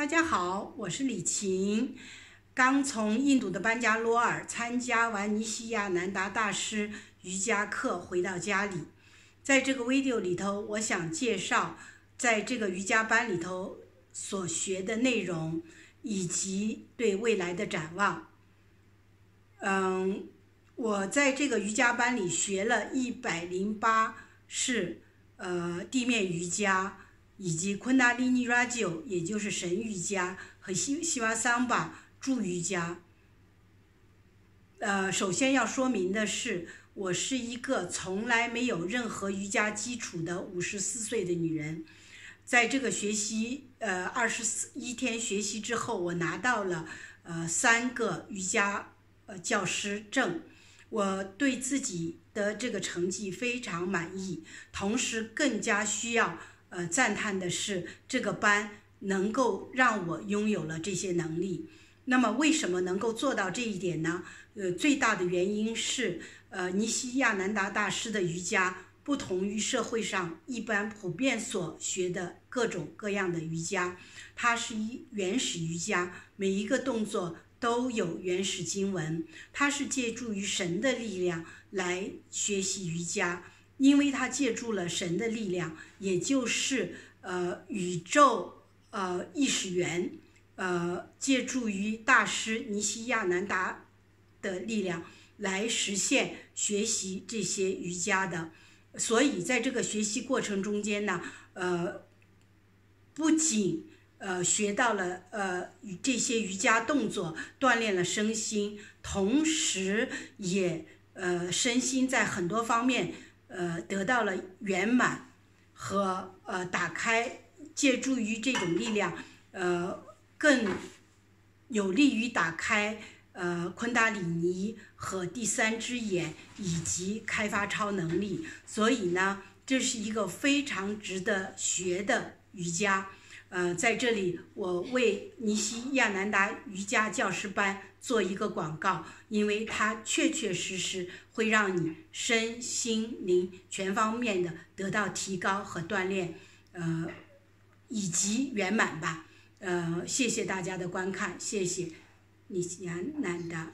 大家好，我是李琴，刚从印度的班加罗尔参加完尼西亚南达大师瑜伽课回到家里，在这个 video 里头，我想介绍在这个瑜伽班里头所学的内容以及对未来的展望。嗯，我在这个瑜伽班里学了一百零八式呃地面瑜伽。以及昆达利尼 Radio，也就是神瑜伽和西西瓦桑巴助瑜伽。呃，首先要说明的是，我是一个从来没有任何瑜伽基础的五十四岁的女人。在这个学习呃二十四一天学习之后，我拿到了呃三个瑜伽呃教师证，我对自己的这个成绩非常满意，同时更加需要。呃，赞叹的是这个班能够让我拥有了这些能力。那么，为什么能够做到这一点呢？呃，最大的原因是，呃，尼西亚南达大师的瑜伽不同于社会上一般普遍所学的各种各样的瑜伽，它是一原始瑜伽，每一个动作都有原始经文，它是借助于神的力量来学习瑜伽。因为他借助了神的力量，也就是呃宇宙呃意识源，呃借助于大师尼西亚南达的力量来实现学习这些瑜伽的，所以在这个学习过程中间呢，呃不仅呃学到了呃这些瑜伽动作，锻炼了身心，同时也呃身心在很多方面。呃，得到了圆满和呃打开，借助于这种力量，呃，更有利于打开呃昆达里尼和第三只眼，以及开发超能力。所以呢，这是一个非常值得学的瑜伽。呃，在这里，我为尼西亚南达瑜伽教师班做一个广告，因为它确确实实会让你身心灵全方面的得到提高和锻炼，呃，以及圆满吧。呃，谢谢大家的观看，谢谢尼西亚南达。